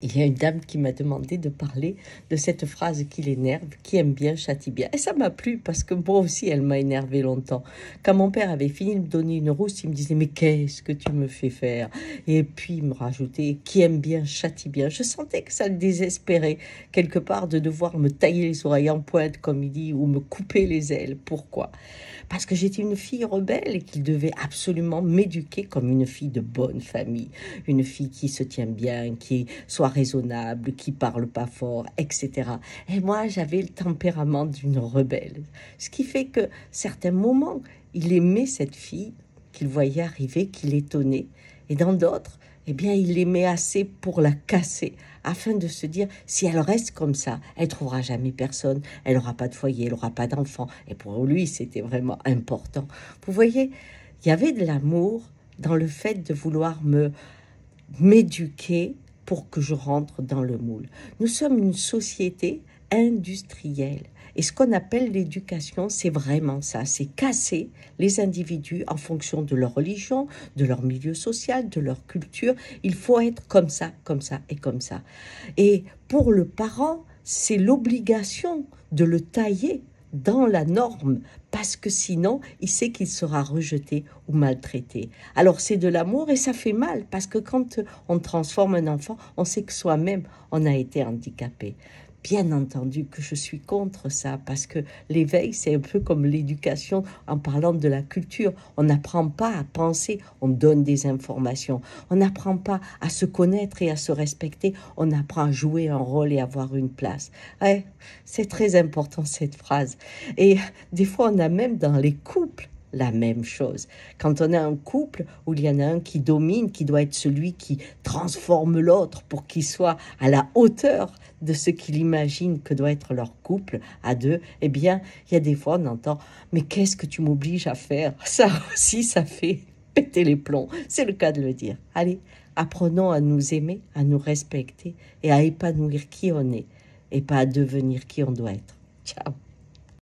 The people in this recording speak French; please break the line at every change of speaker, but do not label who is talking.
Il y a une dame qui m'a demandé de parler de cette phrase qui l'énerve, qui aime bien, châtie bien. Et ça m'a plu parce que moi aussi, elle m'a énervé longtemps. Quand mon père avait fini de me donner une rousse, il me disait Mais qu'est-ce que tu me fais faire? Et puis il me rajoutait Qui aime bien, châtie bien. Je sentais que ça le désespérait, quelque part, de devoir me tailler les oreilles en pointe, comme il dit, ou me couper les ailes. Pourquoi? Parce que j'étais une fille rebelle et qu'il devait absolument m'éduquer comme une fille de bonne famille. Une fille qui se tient bien, qui soit raisonnable, qui parle pas fort, etc. Et moi, j'avais le tempérament d'une rebelle. Ce qui fait que certains moments, il aimait cette fille qu'il voyait arriver, qu'il étonnait. Et dans d'autres, eh bien, il l'aimait assez pour la casser, afin de se dire, si elle reste comme ça, elle trouvera jamais personne, elle n'aura pas de foyer, elle n'aura pas d'enfant. Et pour lui, c'était vraiment important. Vous voyez, il y avait de l'amour dans le fait de vouloir me m'éduquer pour que je rentre dans le moule. Nous sommes une société industrielle. Et ce qu'on appelle l'éducation, c'est vraiment ça, c'est casser les individus en fonction de leur religion, de leur milieu social, de leur culture. Il faut être comme ça, comme ça et comme ça. Et pour le parent, c'est l'obligation de le tailler dans la norme, parce que sinon, il sait qu'il sera rejeté ou maltraité. Alors c'est de l'amour et ça fait mal, parce que quand on transforme un enfant, on sait que soi-même, on a été handicapé. Bien entendu que je suis contre ça, parce que l'éveil, c'est un peu comme l'éducation en parlant de la culture. On n'apprend pas à penser, on donne des informations. On n'apprend pas à se connaître et à se respecter, on apprend à jouer un rôle et avoir une place. Ouais, c'est très important cette phrase. Et des fois, on a même dans les couples la même chose. Quand on a un couple où il y en a un qui domine, qui doit être celui qui transforme l'autre pour qu'il soit à la hauteur de ce qu'il imagine que doit être leur couple à deux, eh bien, il y a des fois on entend mais qu'est-ce que tu m'obliges à faire? Ça aussi, ça fait péter les plombs. C'est le cas de le dire. Allez, apprenons à nous aimer, à nous respecter et à épanouir qui on est et pas à devenir qui on doit être. Ciao